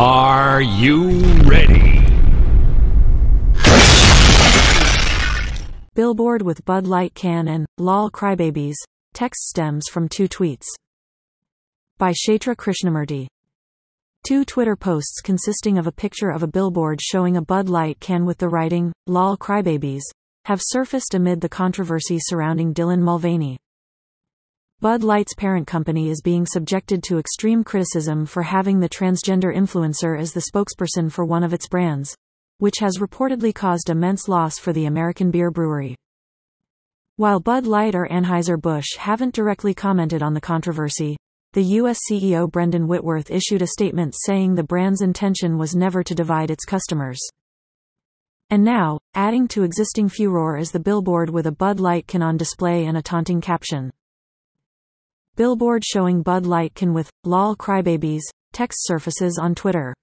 Are you ready? Billboard with Bud Light can and lol crybabies. Text stems from two tweets. By Kshetra Krishnamurti. Two Twitter posts consisting of a picture of a billboard showing a Bud Light can with the writing, lol crybabies, have surfaced amid the controversy surrounding Dylan Mulvaney. Bud Light's parent company is being subjected to extreme criticism for having the transgender influencer as the spokesperson for one of its brands, which has reportedly caused immense loss for the American beer brewery. While Bud Light or Anheuser-Busch haven't directly commented on the controversy, the U.S. CEO Brendan Whitworth issued a statement saying the brand's intention was never to divide its customers. And now, adding to existing furor is the billboard with a Bud Light can on display and a taunting caption. Billboard showing Bud Light can with lol crybabies text surfaces on Twitter.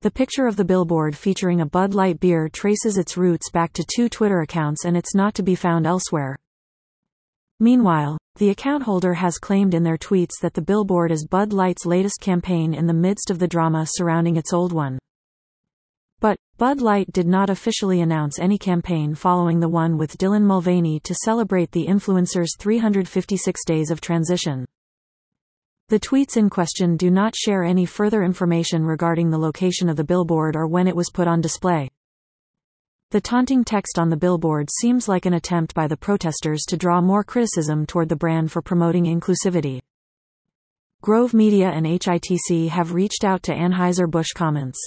The picture of the billboard featuring a Bud Light beer traces its roots back to two Twitter accounts and it's not to be found elsewhere. Meanwhile, the account holder has claimed in their tweets that the billboard is Bud Light's latest campaign in the midst of the drama surrounding its old one. But, Bud Light did not officially announce any campaign following the one with Dylan Mulvaney to celebrate the influencer's 356 days of transition. The tweets in question do not share any further information regarding the location of the billboard or when it was put on display. The taunting text on the billboard seems like an attempt by the protesters to draw more criticism toward the brand for promoting inclusivity. Grove Media and HITC have reached out to Anheuser-Busch comments.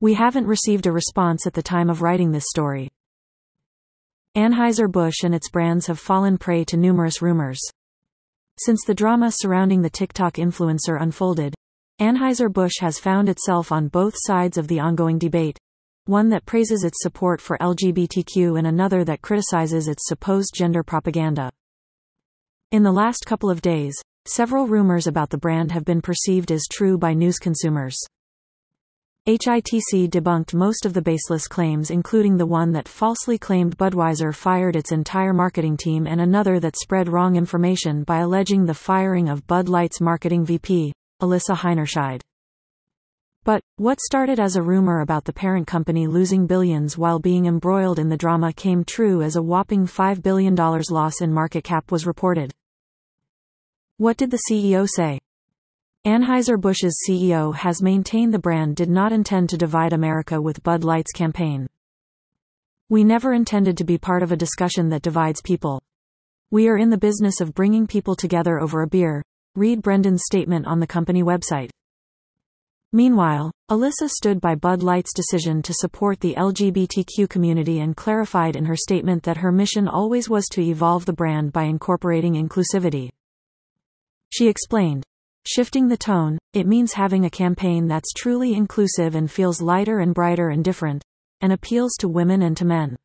We haven't received a response at the time of writing this story. Anheuser-Busch and its brands have fallen prey to numerous rumors. Since the drama surrounding the TikTok influencer unfolded, Anheuser-Busch has found itself on both sides of the ongoing debate. One that praises its support for LGBTQ and another that criticizes its supposed gender propaganda. In the last couple of days, several rumors about the brand have been perceived as true by news consumers. HITC debunked most of the baseless claims including the one that falsely claimed Budweiser fired its entire marketing team and another that spread wrong information by alleging the firing of Bud Light's marketing VP, Alyssa Heinerscheid. But, what started as a rumor about the parent company losing billions while being embroiled in the drama came true as a whopping $5 billion loss in market cap was reported. What did the CEO say? Anheuser-Busch's CEO has maintained the brand did not intend to divide America with Bud Light's campaign. We never intended to be part of a discussion that divides people. We are in the business of bringing people together over a beer. Read Brendan's statement on the company website. Meanwhile, Alyssa stood by Bud Light's decision to support the LGBTQ community and clarified in her statement that her mission always was to evolve the brand by incorporating inclusivity. She explained, Shifting the tone, it means having a campaign that's truly inclusive and feels lighter and brighter and different, and appeals to women and to men.